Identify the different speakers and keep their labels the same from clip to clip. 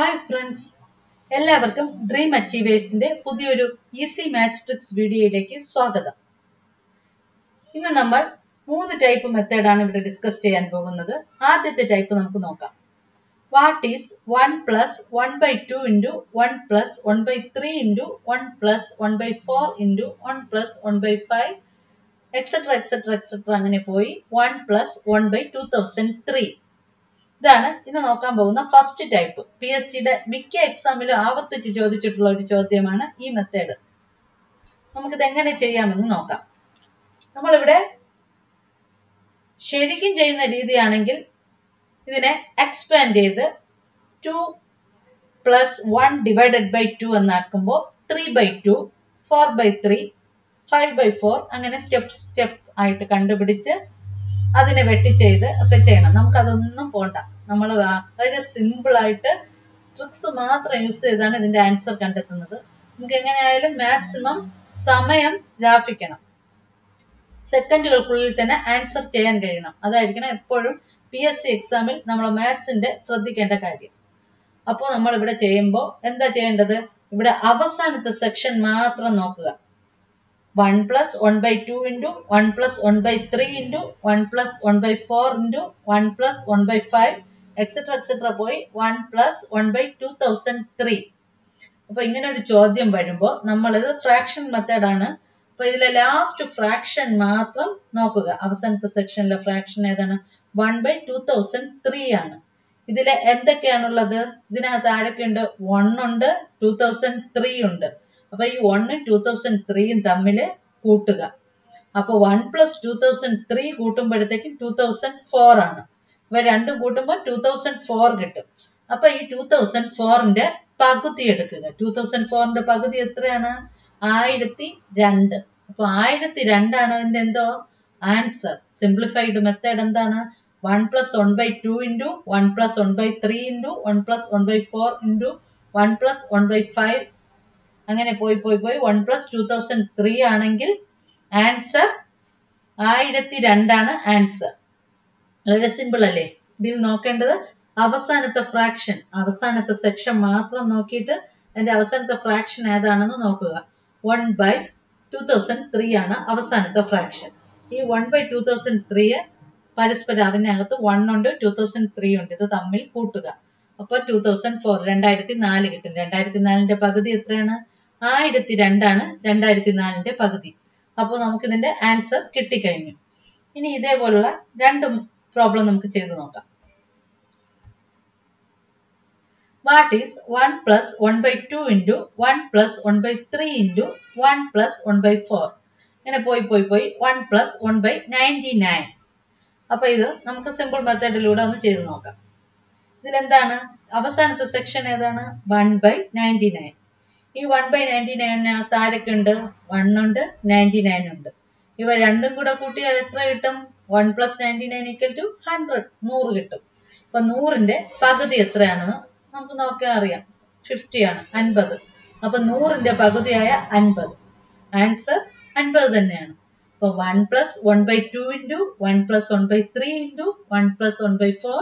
Speaker 1: Hi friends എല്ലാവർക്കും dream അച്ചീവേഴ്സിന്റെ പുതിയൊരു ഈസി മാത്സ് ട്രിക്സ് വീഡിയോയിലേക്ക് സ്വാഗതം. ഇന്ന് നമ്മൾ മൂന്ന് ടൈപ്പ് മെത്തേഡാണ് ഇവിടെ ഡിസ്കസ് ചെയ്യാൻ പോകുന്നത്. ആദ്യത്തെ ടൈപ്പ് നമുക്ക് നോക്കാം. What is one plus one by two into one plus one by three into one plus one by four into one plus one by five etcetera etcetera etcetera അങ്ങനെ പോയി one plus one by two thousand three ഇതാണ് ഇന്ന് നോക്കാൻ പോകുന്ന first type P S സിയുടെ മിക്ക എക്സാമിലും ആവർത്തിച്ച് ചോദിച്ചിട്ടുള്ള ഒരു ചോദ്യമാണ് ഈ മെത്തേഡ് നമുക്കിത് എങ്ങനെ ചെയ്യാമെന്ന് നോക്കാം. നമ്മളിവിടെ ശരിക്കും ചെയ്യുന്ന രീതിയാണെങ്കിൽ ഇതിനെ എക്സ്പാൻഡ് ചെയ്ത് two plus one divided by two എന്നാക്കുമ്പോൾ three by two four by three five by four അങ്ങനെ സ്റ്റെപ്പ് സ്റ്റെപ്പ് ആയിട്ട് കണ്ടുപിടിച്ച് അതിനെ വെട്ടി ചെയ്ത് ഒക്കെ ചെയ്യണം. നമുക്കതൊന്നും പോണ്ട. നമ്മൾ വളരെ സിമ്പിൾ ആയിട്ട് ട്രിക്സ് മാത്രം യൂസ് ചെയ്താണ് ഇതിന്റെ ആൻസർ കണ്ടെത്തുന്നത്. നമുക്ക് എങ്ങനെയായാലും മാക്സിമം സമയം ലാഭിക്കണം. സെക്കൻഡുകൾക്കുള്ളിൽ തന്നെ ആൻസർ ചെയ്യാൻ കഴിയണം. അതായിരിക്കണം എപ്പോഴും പി എസ് സി എക്സാമിൽ നമ്മൾ മാത്സിന്റെ ശ്രദ്ധിക്കേണ്ട കാര്യം. അപ്പോൾ നമ്മൾ ഇവിടെ ചെയ്യുമ്പോൾ എന്താ ചെയ്യേണ്ടത്? ഇവിടെ അവസാനത്തെ സെക്ഷൻ മാത്രം നോക്കുക. One plus one by two into one plus one by three into one plus one by four into one plus one by five etcetera etcetera പോയി. One plus one by two thousand three അപ്പൊ ഇങ്ങനെ ഒരു ചോദ്യം വരുമ്പോൾ നമ്മളിത് fraction method ആണ്. അപ്പൊ ഇതിലെ ലാസ്റ്റ് ഫ്രാക്ഷൻ മാത്രം നോക്കുക. അവസാനത്തെ സെക്ഷനിലെ ഫ്രാക്ഷൻ ഏതാണ്? One by two thousand three ആണ്. ഇതിലെ എന്തൊക്കെയാണുള്ളത്? ഇതിനകത്ത് ആരൊക്കെയുണ്ട് വൺ ഉണ്ട് ടു തൗസൻഡ് ത്രീ ഉണ്ട്. അപ്പൊ ഈ വണ്ണും ടു തൗസൻഡ് ത്രീയും തമ്മിൽ കൂട്ടുക. അപ്പൊ one plus two thousand three കൂട്ടുമ്പോഴത്തേക്കും two thousand four ആണ്. ഇവ രണ്ടും കൂട്ടുമ്പോൾ ടൂ തൗസൻഡ് ഫോർ കിട്ടും. അപ്പൊ ഈ ടൂ തൗസൻഡ് ഫോറിന്റെ പകുതി എടുക്കുക. ടൂ തൗസൻഡ് ഫോറിന്റെ പകുതി എത്രയാണ്? ആയിരത്തി രണ്ട് അപ്പൊ ആയിരത്തി രണ്ടാണ് അതിന്റെ എന്തോ? ആൻസർ സിംപ്ലിഫൈഡ് മെത്തേഡ് എന്താണ്? One plus one by two into one plus one by three into one plus one by four into one plus one by five അങ്ങനെ പോയി പോയി പോയി. One plus two thousand three ആണെങ്കിൽ answer ആയിരത്തി രണ്ടാണ് answer വളരെ simple അല്ലേ? ഇതിൽ നോക്കേണ്ടത് അവസാനത്തെ ഫ്രാക്ഷൻ അവസാനത്തെ സെക്ഷൻ മാത്രം നോക്കിയിട്ട് അതിന്റെ അവസാനത്തെ ഫ്രാക്ഷൻ ഏതാണെന്ന് നോക്കുക. One by two thousand three ആണ് അവസാനത്തെ ഫ്രാക്ഷൻ ഈ one by two thousand three പരസ്പരം അതിനകത്ത് വൺ ഉണ്ട് ടൂ തൗസൻഡ് ത്രീ ഉണ്ട്. ഇത് തമ്മിൽ കൂട്ടുക. അപ്പൊ ടൂ തൗസൻഡ് ഫോർ രണ്ടായിരത്തി നാല് കിട്ടും. രണ്ടായിരത്തി നാലിന്റെ പകുതി എത്രയാണ്? ആയിരത്തി രണ്ടാണ് രണ്ടായിരത്തി നാലിന്റെ പകുതി. അപ്പോൾ നമുക്ക് ഇതിന്റെ ആൻസർ കിട്ടിക്കഴിഞ്ഞു. ഇനി ഇതേപോലുള്ള രണ്ട് പ്രോബ്ലം നമുക്ക് ചെയ്തു നോക്കാം. What is one plus one by two into one plus one by three into one plus one by four ഇങ്ങനെ പോയി പോയി പോയി one plus one by ninety nine അപ്പൊ ഇത് നമുക്ക് സിമ്പിൾ മെത്തേഡിലൂടെ ഒന്ന് ചെയ്ത് നോക്കാം. ഇതിലെന്താണ്? അവസാനത്തെ സെക്ഷൻ ഏതാണ്? വൺ ബൈ നയന്റി നയൻ ഈ വൺ ബൈ നയന്റി നയന് താഴേക്കുണ്ട് വൺ ഉണ്ട്? നയന്റി നയൻ ഉണ്ട്. ഇവ രണ്ടും കൂടെ കൂട്ടിയാൽ എത്ര കിട്ടും? One plus ninety nine equal to hundred നൂറ് കിട്ടും. അപ്പൊ നൂറിന്റെ പകുതി എത്രയാണെന്ന് നമുക്ക് നോക്കിയാൽ അറിയാം. ഫിഫ്റ്റി ആണ് അൻപത്. അപ്പൊ നൂറിന്റെ പകുതിയായ അൻപത്. ആൻസർ അൻപത് തന്നെയാണ്. അപ്പൊ one plus one by two into one plus one by three into one plus one by four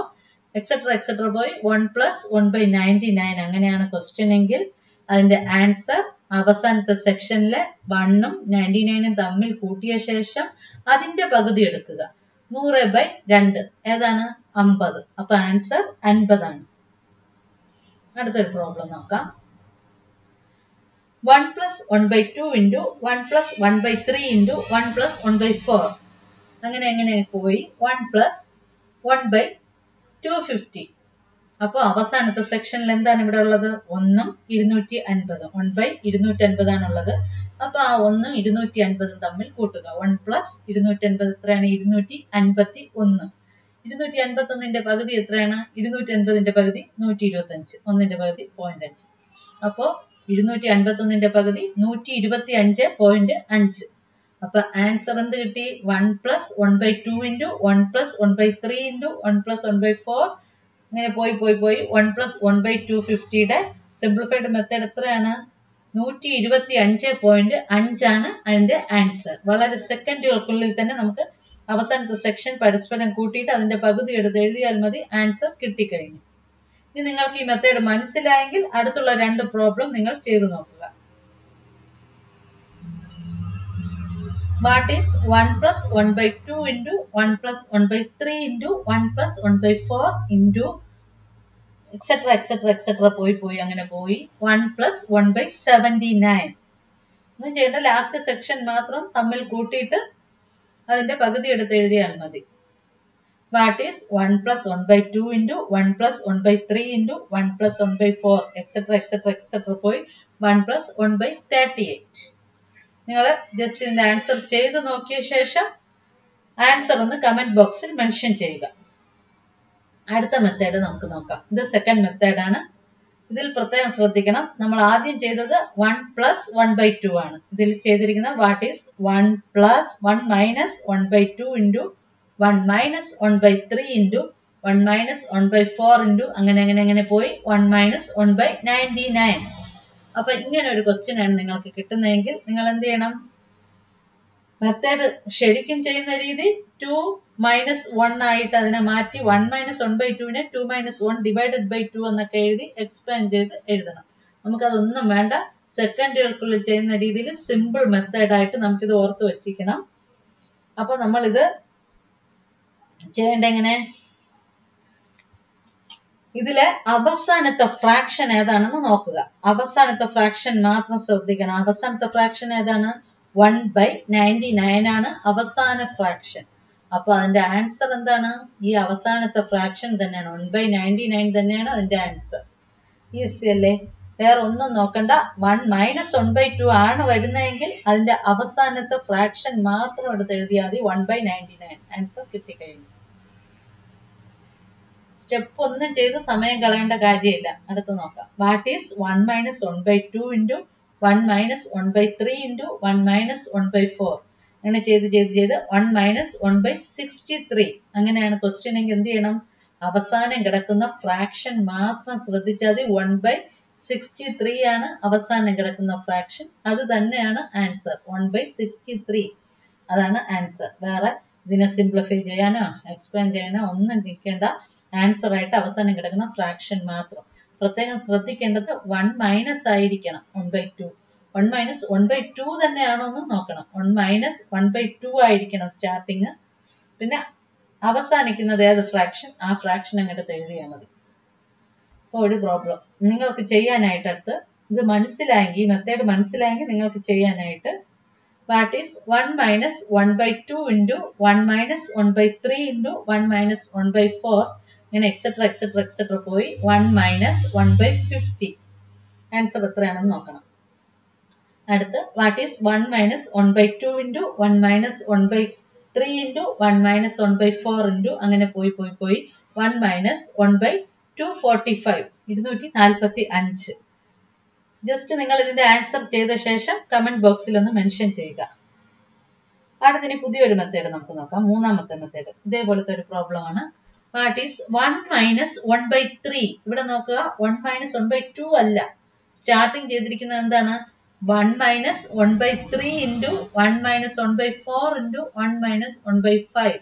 Speaker 1: etcetera etcetera പോയി one plus one by ninety nine അങ്ങനെയാണ് ക്വസ്റ്റ്യൻ എങ്കിൽ അതിന്റെ ആൻസർ അവസാനത്തെ സെക്ഷനിലെ വണ്ണും നയന്റി നയനും തമ്മിൽ കൂട്ടിയ ശേഷം അതിന്റെ പകുതി എടുക്കുക. നൂറ് ബൈ രണ്ട്. ഏതാണ്? അമ്പത്. അപ്പൊ ആൻസർ അൻപതാണ്. അടുത്തൊരു പ്രോബ്ലം നോക്കാം. One plus one by two into one plus one by three into one plus one by four അങ്ങനെ എങ്ങനെ പോയി? One plus one by two fifty അപ്പോൾ അവസാനത്തെ സെക്ഷനിൽ എന്താണ് ഇവിടെ ഉള്ളത്? ഒന്നും ഇരുന്നൂറ്റി അൻപത് വൺ ബൈ ഇരുന്നൂറ്റി അൻപതാണ് ഉള്ളത് അപ്പൊ ആ ഒന്നും ഇരുന്നൂറ്റി അൻപതും തമ്മിൽ കൂട്ടുക. വൺ പ്ലസ് ഇരുന്നൂറ്റി അൻപത് എത്രയാണ്? ഇരുന്നൂറ്റി അൻപത്തി ഒന്ന് ഇരുന്നൂറ്റി അൻപത്തി ഒന്നിന്റെ പകുതി എത്രയാണ്? ഇരുന്നൂറ്റി അൻപതിന്റെ പകുതി നൂറ്റി ഇരുപത്തി അഞ്ച് ഒന്നിന്റെ പകുതി പോയിന്റ് അഞ്ച്. അപ്പോ ഇരുന്നൂറ്റി അൻപത്തി ഒന്നിന്റെ പകുതി നൂറ്റി ഇരുപത്തി അഞ്ച്. പോയിന്റ് അഞ്ച് അപ്പൊ ആൻസർ എന്ത് കിട്ടി? One plus one by two into one plus one by three into one plus one by four ഇങ്ങനെ പോയി പോയി പോയി. One plus one by two ഫിഫ്റ്റിയുടെ simplified method എത്രയാണ്? നൂറ്റി ഇരുപത്തി അഞ്ച് പോയിന്റ് അഞ്ചാണ് അതിന്റെ ആൻസർ വളരെ സെക്കൻഡുകൾക്കുള്ളിൽ തന്നെ നമുക്ക് അവസാനത്തെ സെക്ഷൻ പരസ്പരം കൂട്ടിയിട്ട് അതിന്റെ പകുതി എടുത്ത് എഴുതിയാൽ മതി ആൻസർ കിട്ടിക്കഴിഞ്ഞു. ഇനി നിങ്ങൾക്ക് ഈ മെത്തേഡ് മനസ്സിലായെങ്കിൽ അടുത്തുള്ള രണ്ട് പ്രോബ്ലം നിങ്ങൾ ചെയ്തു നോക്കുക what is one plus one by two into one plus one by three into one plus one by four into etcetera etcetera etcetera പോയി പോയി അങ്ങനെ പോയി. One plus one by seventy nine ഒന്നും ചെയ്യേണ്ട. ലാസ്റ്റ് സെക്ഷൻ മാത്രം തമ്മിൽ കൂട്ടിയിട്ട് അതിന്റെ പകുതി എടുത്ത് എഴുതിയാൽ മതി. What is one plus one by two into one plus one by three into one plus one by four etcetera etcetera etcetera പോയി. One plus one by thirty eight നിങ്ങൾ ജസ്റ്റ് ഇതിന്റെ ആൻസർ ചെയ്ത് നോക്കിയ ശേഷം ആൻസർ ഒന്ന് comment ബോക്സിൽ mention ചെയ്യുക. അടുത്ത മെത്തേഡ് നമുക്ക് നോക്കാം. ഇത് സെക്കൻഡ് മെത്തേഡാണ് ഇതിൽ പ്രത്യേകം ശ്രദ്ധിക്കണം. നമ്മൾ ആദ്യം ചെയ്തത് one plus one by two ആണ്. ഇതിൽ ചെയ്തിരിക്കുന്നത് what is one plus one minus one by two into one minus one by three into one minus one by four into അങ്ങനെ അങ്ങനെ അങ്ങനെ പോയി one minus one by ninety nine അപ്പൊ ഇങ്ങനെ ഒരു ക്വസ്റ്റ്യൻ ആണ് നിങ്ങൾക്ക് കിട്ടുന്നതെങ്കിൽ നിങ്ങൾ എന്ത് ചെയ്യണം മെത്തേഡ് ശരിക്കും ചെയ്യുന്ന രീതി ടു മൈനസ് വൺ ആയിട്ട് അതിനെ മാറ്റി one minus one by ടുവിനെ two minus one divided by two എന്നൊക്കെ എഴുതി എക്സ്പാൻഡ് ചെയ്ത് എഴുതണം. നമുക്കതൊന്നും വേണ്ട. സെക്കൻഡുകൾക്കുള്ളിൽ ചെയ്യുന്ന രീതിയിൽ സിമ്പിൾ മെത്തേഡായിട്ട് നമുക്കിത് ഓർത്ത് വെച്ചിരിക്കണം. അപ്പൊ നമ്മളിത് ചെയ്യേണ്ട എങ്ങനെ ഇതിലെ അവസാനത്തെ ഫ്രാക്ഷൻ ഏതാണെന്ന് നോക്കുക. അവസാനത്തെ ഫ്രാക്ഷൻ മാത്രം ശ്രദ്ധിക്കണം. അവസാനത്തെ ഫ്രാക്ഷൻ ഏതാണ്? വൺ ബൈ നയന്റി നയൻ ആണ് അവസാന ഫ്രാക്ഷൻ അപ്പൊ അതിന്റെ ആൻസർ എന്താണ്? ഈ അവസാനത്തെ ഫ്രാക്ഷൻ തന്നെയാണ്. വൺ ബൈ നയന്റി നയൻ തന്നെയാണ് അതിന്റെ ആൻസർ ഈസി അല്ലേ? വേറെ ഒന്നും നോക്കണ്ട. One minus one by two ആണ് വരുന്നതെങ്കിൽ അതിന്റെ അവസാനത്തെ ഫ്രാക്ഷൻ മാത്രം എടുത്ത് എഴുതിയാൽ മതി. One by ninety nine answer കിട്ടിക്കഴിഞ്ഞു. Step ഒന്നും ചെയ്ത് സമയം കളയേണ്ട കാര്യമില്ല. അടുത്ത് നോക്കാം. What is one minus one by two into one minus one by three into one minus one by four അങ്ങനെ ചെയ്ത് ചെയ്ത് ചെയ്ത് one minus one by sixty three അങ്ങനെയാണ് ക്വസ്റ്റ്യൻ എങ്കിൽ എന്ത് ചെയ്യണം? അവസാനം കിടക്കുന്ന ഫ്രാക്ഷൻ മാത്രം ശ്രദ്ധിച്ചാൽ മതി. വൺ ബൈ സിക്സ്റ്റി ത്രീ ആണ് അവസാനം കിടക്കുന്ന ഫ്രാക്ഷൻ അത് തന്നെയാണ് answer one by sixty three അതാണ് ആൻസർ വേറെ ഇതിനെ സിംപ്ലിഫൈ ചെയ്യാനോ എക്സ്പ്ലെയിൻ ചെയ്യാനോ ഒന്നും നിൽക്കേണ്ട ആൻസർ ആയിട്ട് അവസാനം കിടക്കുന്ന ഫ്രാക്ഷൻ മാത്രം. പ്രത്യേകം ശ്രദ്ധിക്കേണ്ടത് വൺ മൈനസ് ആയിരിക്കണം one by two one minus one by two തന്നെയാണോ എന്ന് നോക്കണം. One minus one by two ആയിരിക്കണം സ്റ്റാർട്ടിങ് പിന്നെ അവസാനിക്കുന്നത് ഏത് ഫ്രാക്ഷൻ ആ ഫ്രാക്ഷൻ അങ്ങോട്ട് എഴുതിയാൽ മതി. അപ്പോൾ ഒരു പ്രോബ്ലം നിങ്ങൾക്ക് ചെയ്യാനായിട്ട് അടുത്ത് ഇത് മനസ്സിലായെങ്കിൽ മെത്തേഡ് മനസ്സിലായെങ്കിൽ നിങ്ങൾക്ക് ചെയ്യാനായിട്ട് what is one minus one by two into one minus one by three into one minus one by four ഇങ്ങനെ എക്സെട്ര എക്സെട്ര എക്സെട്ര പോയി. One minus one by fifty answer എത്രയാണെന്ന് നോക്കണം. അടുത്ത് what is one minus one by two into one minus one by three into one minus one by four into അങ്ങനെ പോയി പോയി പോയി. One minus one by two forty five ഇരുന്നൂറ്റി നാൽപ്പത്തി അഞ്ച് ജസ്റ്റ് നിങ്ങൾ ഇതിന്റെ ആൻസർ ചെയ്ത ശേഷം കമന്റ് ബോക്സിൽ ഒന്ന് മെൻഷൻ ചെയ്യുക. അടുത്തിന് പുതിയൊരു മെത്തേഡ് നമുക്ക് നോക്കാം. മൂന്നാമത്തെ മെത്തേഡ് ഇതേപോലത്തെ ഒരു പ്രോബ്ലം ആണ്. What is one minus one by three ഇവിടെ നോക്കുക one minus one by two അല്ല. സ്റ്റാർട്ടിങ് ചെയ്തിരിക്കുന്നത് എന്താണ്? One minus one by three into one minus one by four into one minus one by five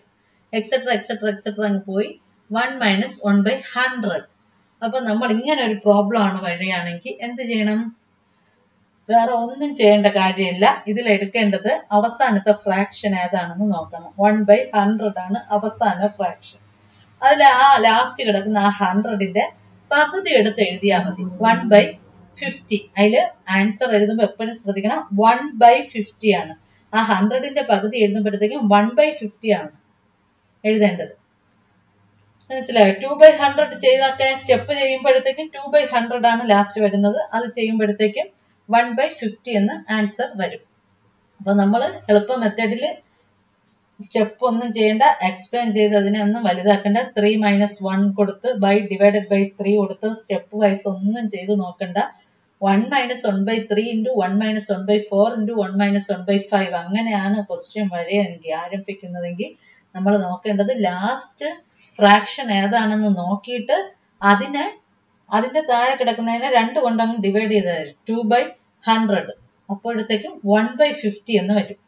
Speaker 1: etcetera etcetera etcetera അങ്ങ് പോയി. One minus one by hundred അപ്പൊ നമ്മൾ ഇങ്ങനെ ഒരു problem ആണ് വരികയാണെങ്കിൽ എന്ത് ചെയ്യണം? വേറെ ഒന്നും ചെയ്യേണ്ട കാര്യമില്ല. ഇതിൽ എടുക്കേണ്ടത് അവസാനത്തെ ഫ്രാക്ഷൻ ഏതാണെന്ന് നോക്കണം. വൺ ബൈ ഹൺഡ്രഡ് ആണ് അവസാന ഫ്രാക്ഷൻ അതിൽ ആ ലാസ്റ്റ് കിടക്കുന്ന ആ ഹൺഡ്രഡിന്റെ പകുതി എടുത്ത് എഴുതിയാൽ മതി. വൺ ബൈ ഫിഫ്റ്റി അതിൽ ആൻസർ എഴുതുമ്പോൾ എപ്പോഴും ശ്രദ്ധിക്കണം. വൺ ബൈ ഫിഫ്റ്റി ആണ്. ആ ഹൺഡ്രഡിന്റെ പകുതി എഴുതുമ്പോഴത്തേക്കും വൺ ബൈ ഫിഫ്റ്റി ആണ് എഴുതേണ്ടത്. മനസ്സിലായോ? ടു ബൈ ഹൺഡ്രഡ് ചെയ്തൊക്കെ സ്റ്റെപ്പ് ചെയ്യുമ്പോഴത്തേക്കും ടു ബൈ ഹൺഡ്രഡ് ആണ് ലാസ്റ്റ് വരുന്നത്. അത് ചെയ്യുമ്പോഴത്തേക്കും വൺ ബൈ ഫിഫ്റ്റി എന്ന് ആൻസർ വരും. അപ്പൊ നമ്മൾ എളുപ്പ മെത്തേഡിൽ സ്റ്റെപ്പ് ഒന്നും ചെയ്യേണ്ട എക്സ്പ്ലെയിൻ ചെയ്ത് അതിനെ ഒന്നും വലുതാക്കേണ്ട ത്രീ മൈനസ് വൺ കൊടുത്ത് ബൈ ഡിവൈഡഡ് ബൈ ത്രീ കൊടുത്ത് സ്റ്റെപ്പ് വൈസ് ഒന്നും ചെയ്ത് നോക്കണ്ട. One minus one by three into one minus one by four into one minus one by five അങ്ങനെയാണ് ക്വസ്റ്റ്യൻ വഴിയെങ്കിൽ ആരംഭിക്കുന്നതെങ്കിൽ നമ്മൾ നോക്കേണ്ടത് ലാസ്റ്റ് ഫ്രാക്ഷൻ ഏതാണെന്ന് നോക്കിയിട്ട് അതിനെ അതിന്റെ താഴെ കിടക്കുന്നതിനെ രണ്ട് കൊണ്ടങ്ങ് ഡിവൈഡ് ചെയ്താൽ ടു ബൈ ഹൺഡ്രഡ് അപ്പോഴത്തേക്കും വൺ ബൈ ഫിഫ്റ്റി എന്ന് വരും.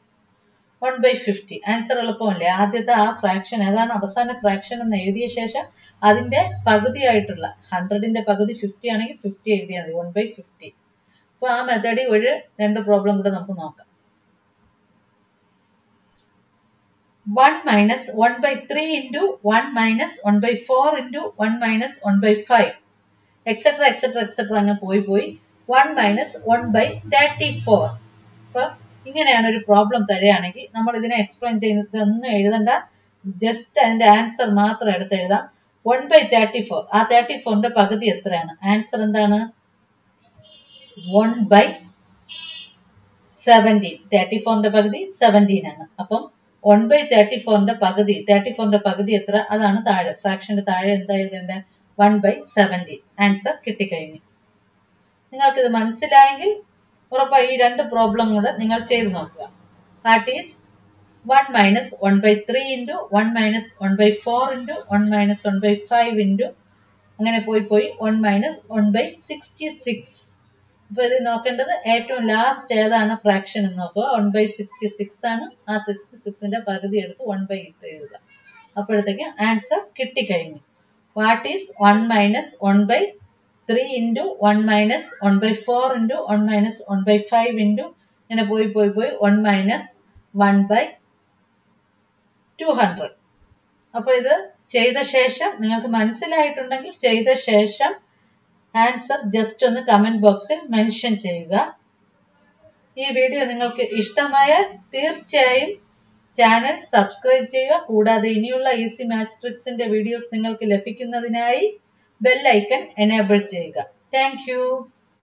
Speaker 1: വൺ ബൈ ഫിഫ്റ്റി ആൻസർ എളുപ്പമല്ലേ? ആദ്യത്തെ ആ ഫ്രാക്ഷൻ ഏതാണ് അവസാന ഫ്രാക്ഷൻ എന്ന് എഴുതിയ ശേഷം അതിന്റെ പകുതിയായിട്ടുള്ള ഹൺഡ്രഡിന്റെ പകുതി ഫിഫ്റ്റി ആണെങ്കിൽ ഫിഫ്റ്റി എഴുതിയാൽ മതി. വൺ ബൈ ഫിഫ്റ്റി അപ്പൊ ആ മെത്തേഡിൽ ഒരു രണ്ട് പ്രോബ്ലം കൂടെ നമുക്ക് നോക്കാം. One minus one by three into one minus one by four into one minus one by five etcetera etcetera etcetera അങ്ങ് പോയി പോയി. One minus one by thirty four അപ്പൊ ഇങ്ങനെയാണ് ഒരു പ്രോബ്ലം തരികയാണെങ്കിൽ നമ്മൾ ഇതിനെ എക്സ്പ്ലെയിൻ ചെയ്യുന്നത് ഒന്നും എഴുതണ്ട. ജസ്റ്റ് അതിന്റെ ആൻസർ മാത്രം എടുത്ത് എഴുതാം. വൺ ബൈ തേർട്ടി ഫോർ ആ തേർട്ടി ഫോറിന്റെ പകുതി എത്രയാണ്? ആൻസർ എന്താണ്? വൺ ബൈ സെവന്റീൻ തേർട്ടി ഫോറിന്റെ പകുതി സെവന്റീൻ ആണ്. അപ്പം വൺ ബൈ തേർട്ടി ഫോറിന്റെ പകുതി തേർട്ടി ഫോറിന്റെ പകുതി എത്ര? അതാണ് താഴെ. ഫ്രാക്ഷന്റെ താഴെ എന്താ എഴുതേണ്ടത് വൺ ബൈ സെവന്റീൻ ആൻസർ കിട്ടിക്കഴിഞ്ഞു. നിങ്ങൾക്ക് ഇത് മനസ്സിലായെങ്കിൽ ഉറപ്പായി ഈ രണ്ട് പ്രോബ്ലം കൂടെ നിങ്ങൾ ചെയ്ത് നോക്കുക. That is one minus one by three into one minus one by four into one minus one by five into അങ്ങനെ പോയി പോയി one minus one by sixty six അപ്പൊ ഇത് നോക്കേണ്ടത് ഏറ്റവും ലാസ്റ്റ് ഏതാണ് ഫ്രാക്ഷൻ എന്ന് നോക്കുക. വൺ ബൈ സിക്സ്റ്റി സിക്സ് ആണ്. ആ സിക്സ്റ്റി സിക്സിന്റെ പകുതി എടുത്ത് വൺ ബൈ ഇട്ട് എഴുതുക. അപ്പോഴത്തേക്ക് answer കിട്ടിക്കഴിഞ്ഞു. What is one minus one by three into one minus one by four into one minus one by five into ഇങ്ങനെ പോയി പോയി പോയി one minus one by two hundred അപ്പൊ ഇത് ചെയ്ത ശേഷം നിങ്ങൾക്ക് മനസ്സിലായിട്ടുണ്ടെങ്കിൽ ചെയ്ത ശേഷം ആൻസർ ജസ്റ്റ് ഒന്ന് കമന്റ് ബോക്സിൽ മെൻഷൻ ചെയ്യുക. ഈ വീഡിയോ നിങ്ങൾക്ക് ഇഷ്ടമായാൽ തീർച്ചയായും ചാനൽ സബ്സ്ക്രൈബ് ചെയ്യുക. കൂടാതെ ഇനിയുള്ള ഈസി മാത്സ് ട്രിക്സിന്റെ വീഡിയോസ് നിങ്ങൾക്ക് ലഭിക്കുന്നതിനായി ബെൽ ഐക്കൺ എനേബിൾ ചെയ്യുക. താങ്ക്